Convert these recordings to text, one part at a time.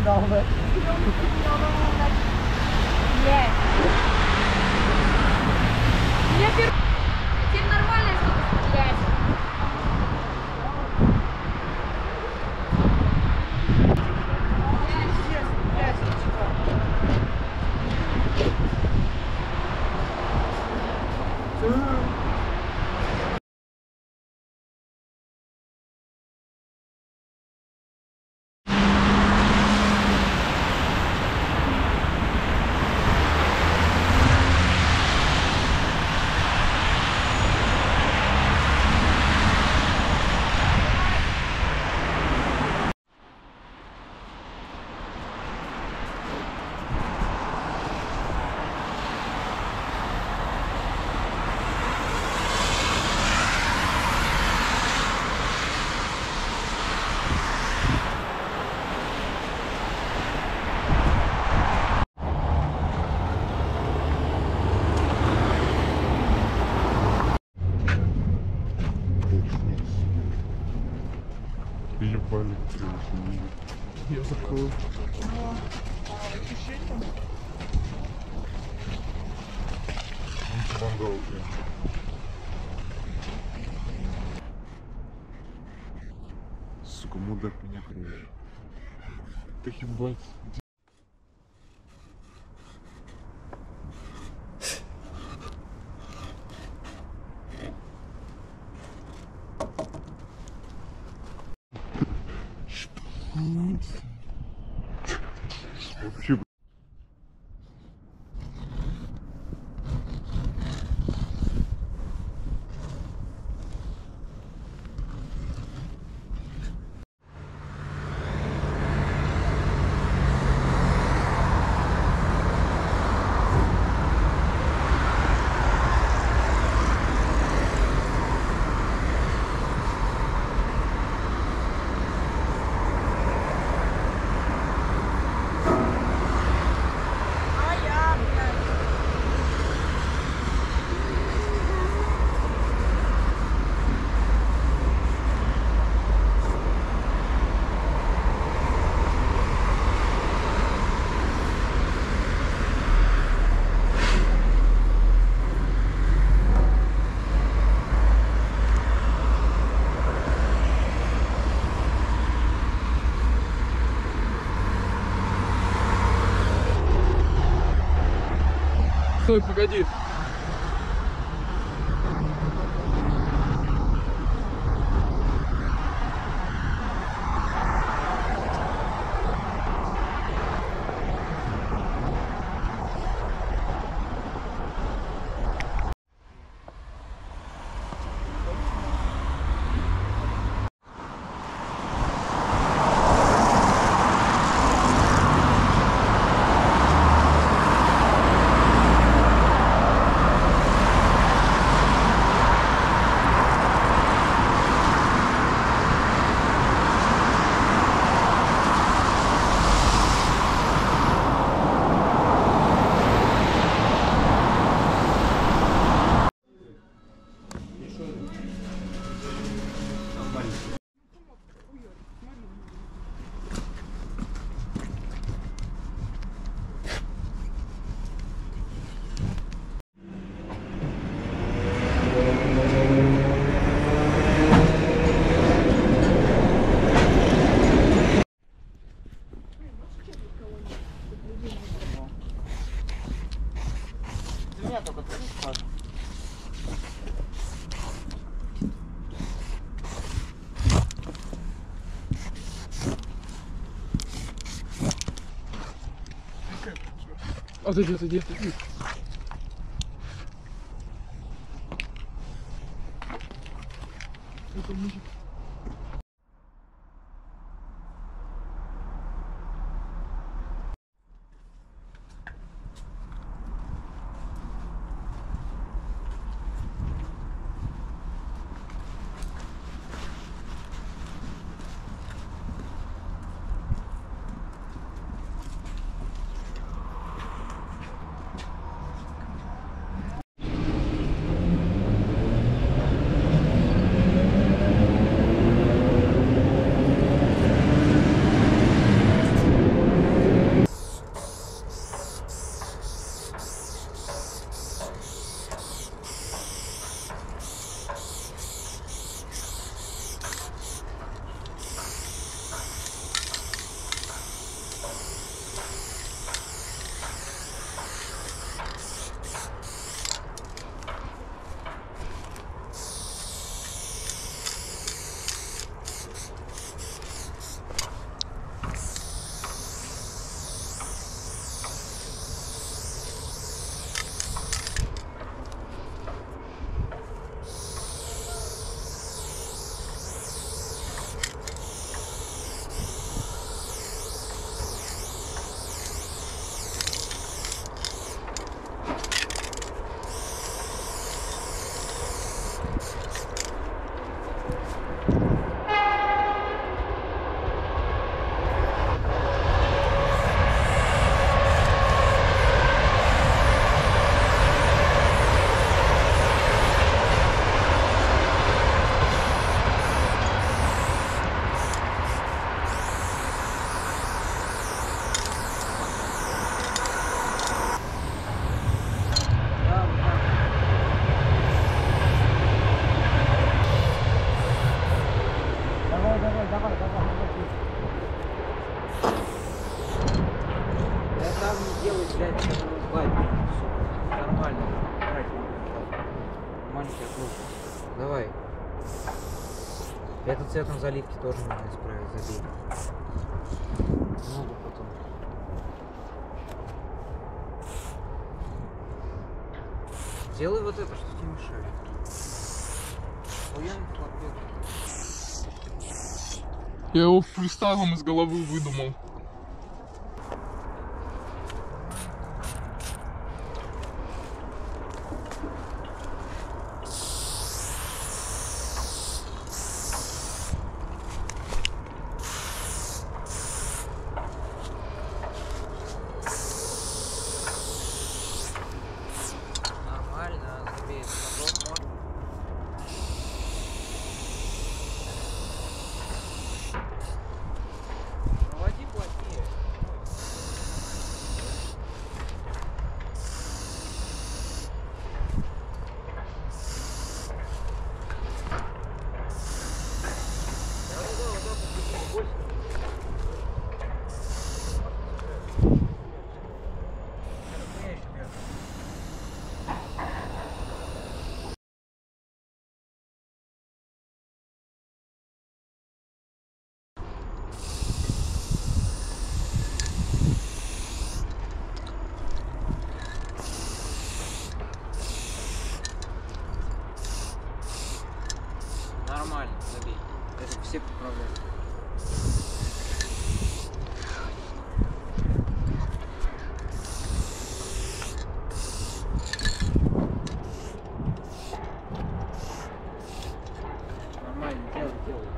não, velho. Né? Мангал, Сука, мудак меня кроет. Ты ебать. Вообще, Стой, погоди. 这就是一。Бать, сука. Нормально. Давай, Маленький округ. Давай. Этот цвет на заливке тоже нужно исправить, забей. Много потом. Делай вот это, что тебе мешает. Охуенный флотбек. Я его фристайлом из головы выдумал. Нормально, забей. Потом можно. Проводи плотнее. Да-да-да, вот так вот, больше. Это хуя еще вверх. Нормально, забей. Это все поправляют. Нормально, делай, делай.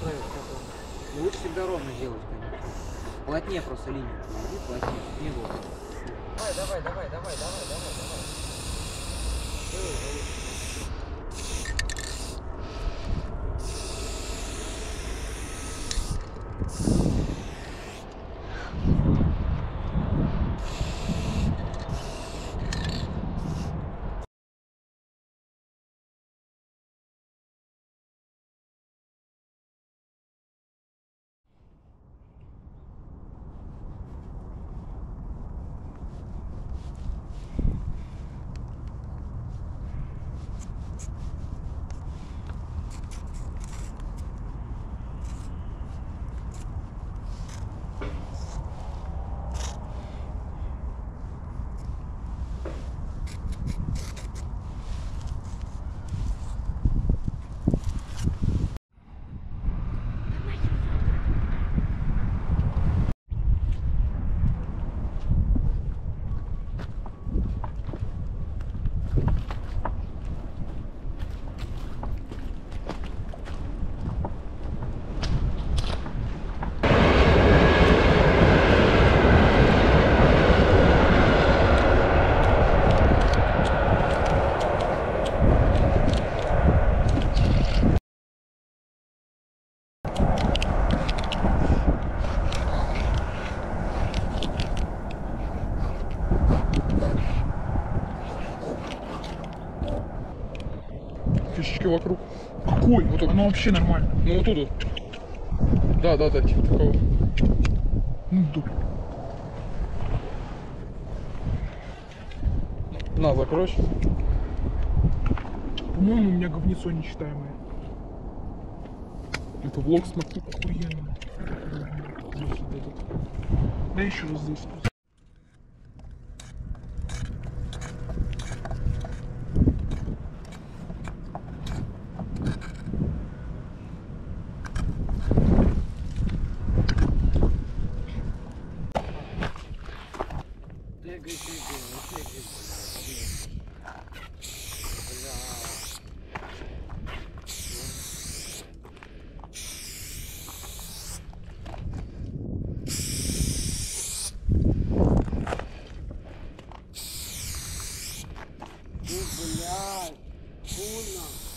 Правильно, как он. Лучше всегда ровно делать, конечно. Плотнее просто линию проведи, плотнее, не было. Давай, давай, давай, давай, давай, давай, давай. Вокруг. Какой? Вот так. Оно вообще нормально. Ну вот тут вот. Да, да, да, типа такого. Ну, да. На, закройся. По-моему, у меня говнецо нечитаемое. Это влог смотри. Охуенно. Да еще вот здесь. Фу, блядь! Фу, нахуй!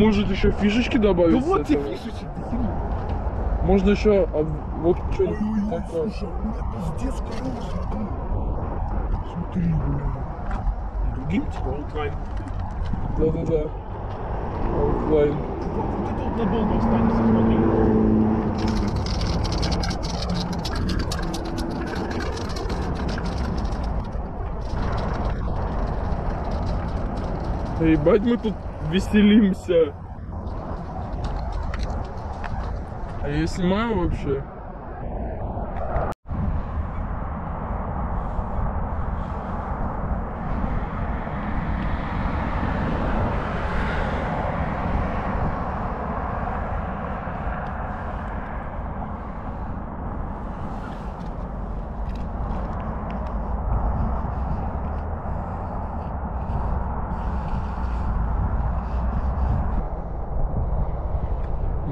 Может еще фишечки добавить. Ну вот тебе хера. Можно еще а, вот что-нибудь такое. слушай, пиздец хороший. Смотри, бля. Другим типа outline. Да-да-да. Outline. Вот это вот надолго останется, смотри. Ебать, мы тут веселимся. А я снимаю вообще?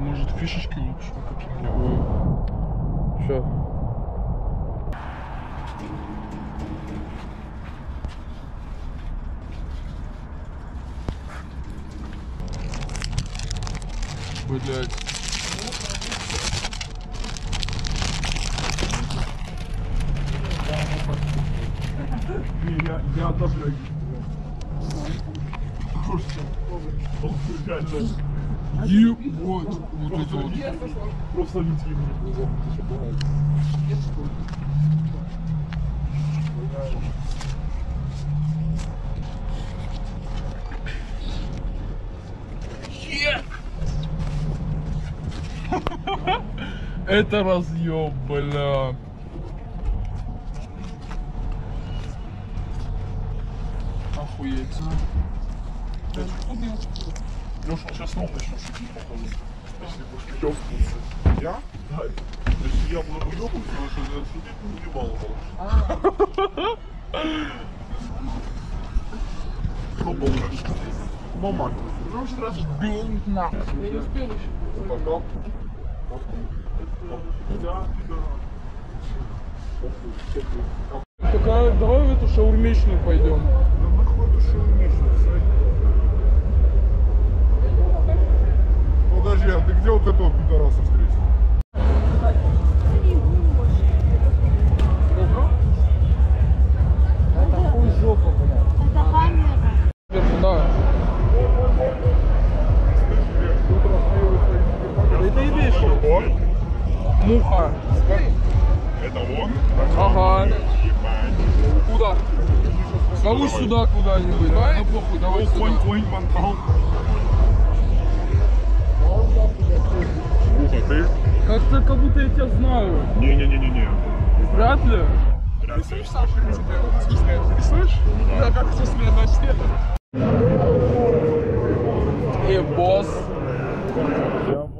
Может фишечки лучше какие-нибудь? Сейчас. Блять. Я, я одобряю. Слушайте, он реально Просто витрина. Это разъем, бля. Охуеть. Леша, сейчас снова начнешь шутить, походу. Если будешь ёбнуться. Я? Да. Если я буду ёбнуться, то что шутить ну, не мало получится. Что получится? Мама. Ну, что раз бей нахуй. Я не успел еще. Пока. Только давай в эту шаурмичную пойдем. Да нахуй эту шаурмичную, Где вот этого пидораса встретил? Муха. Это он? Ага. Куда? Кого сюда куда-нибудь? Да, похуй, давай Конь, конь, мантал. Ты? Как-то как будто я тебя знаю. Не-не-не-не-не. Вряд ли. Слышь? Да, как со сменой света. И босс. Ебать,